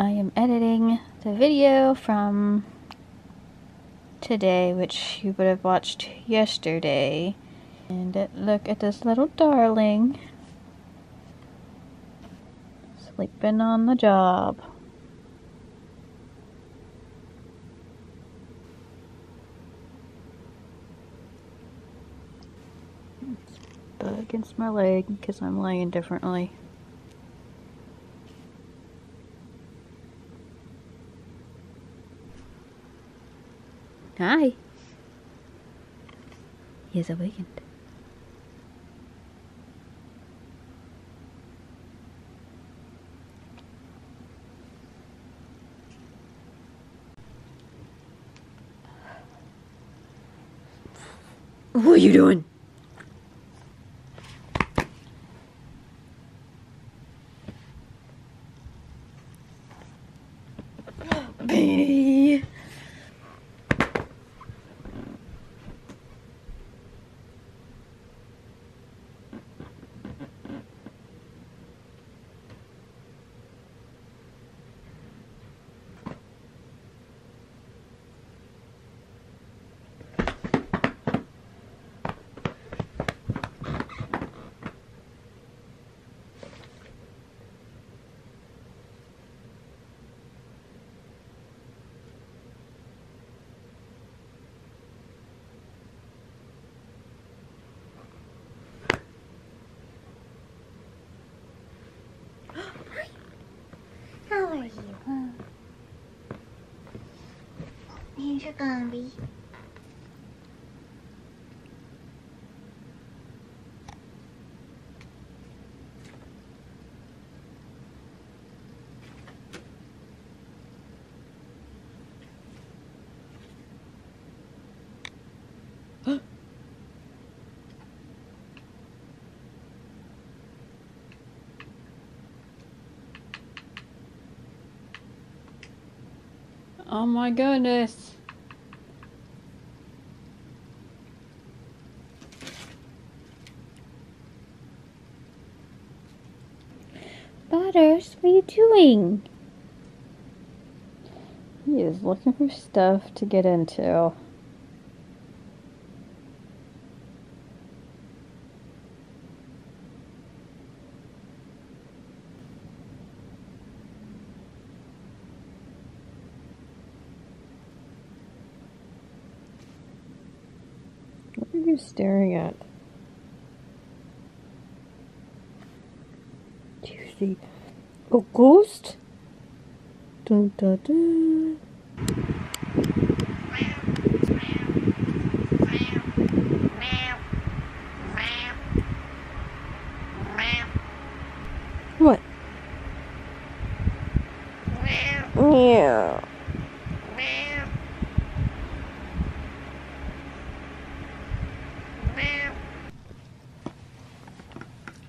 I am editing the video from today, which you would have watched yesterday. And look at this little darling sleeping on the job. But against my leg because I'm laying differently. Hi. He has awakened. What are you doing? How are you? Here's your Gumby. Oh my goodness. Butters, what are you doing? He is looking for stuff to get into. You staring at? Do you see a ghost? Dun, dun, dun. What? Yeah.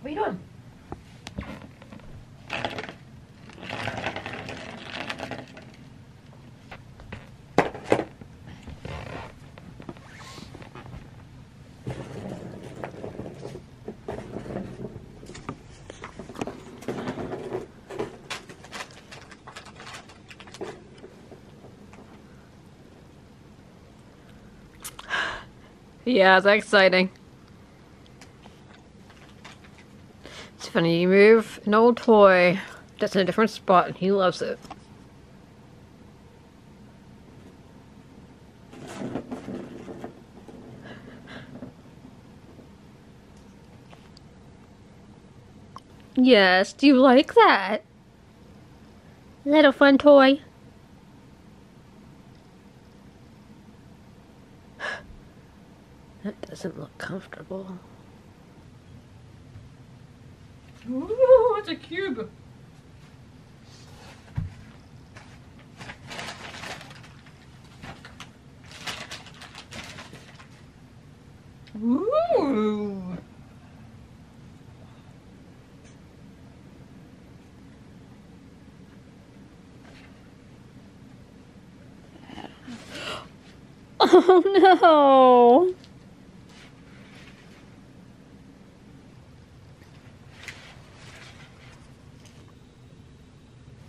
What are you doing? Yeah, it's exciting. It's funny, you move an old toy that's in a different spot and he loves it. Yes, do you like that? A fun toy? That doesn't look comfortable. Ooh, it's a cube. Ooh. Oh no.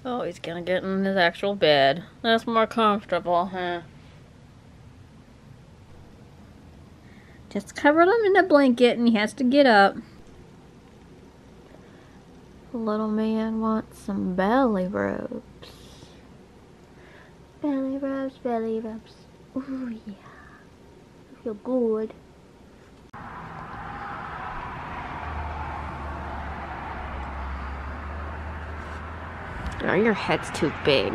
Oh, he's gonna get in his actual bed. That's more comfortable, huh? Just covered him in a blanket and he has to get up. Little man wants some belly rubs. Belly rubs, belly rubs. Ooh, yeah. Feel good. Oh, your head's too big.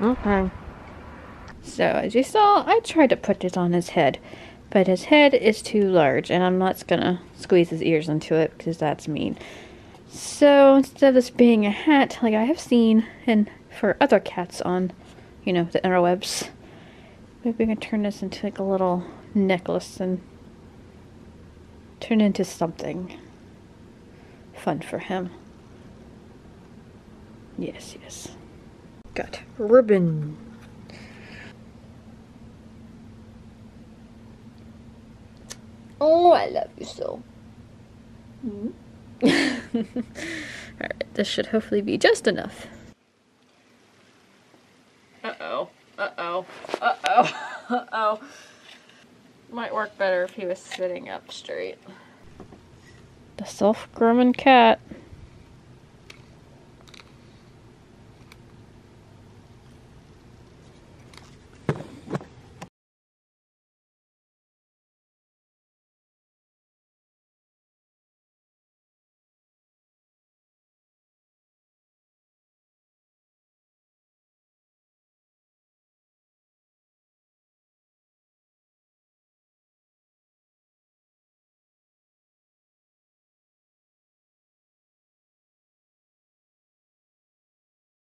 Okay. So, as you saw, I tried to put this on his head, but his head is too large, and I'm not gonna squeeze his ears into it because that's mean. So, instead of this being a hat, like I have seen and for other cats on, you know, the interwebs, maybe we can turn this into like a little necklace and turn into something fun for him. Yes, yes. Got ribbon. Oh, I love you so. Mm Alright, this should hopefully be just enough. Uh-oh. Uh-oh. Uh-oh. Uh-oh. Might work better if he was sitting up straight. The self-grooming cat.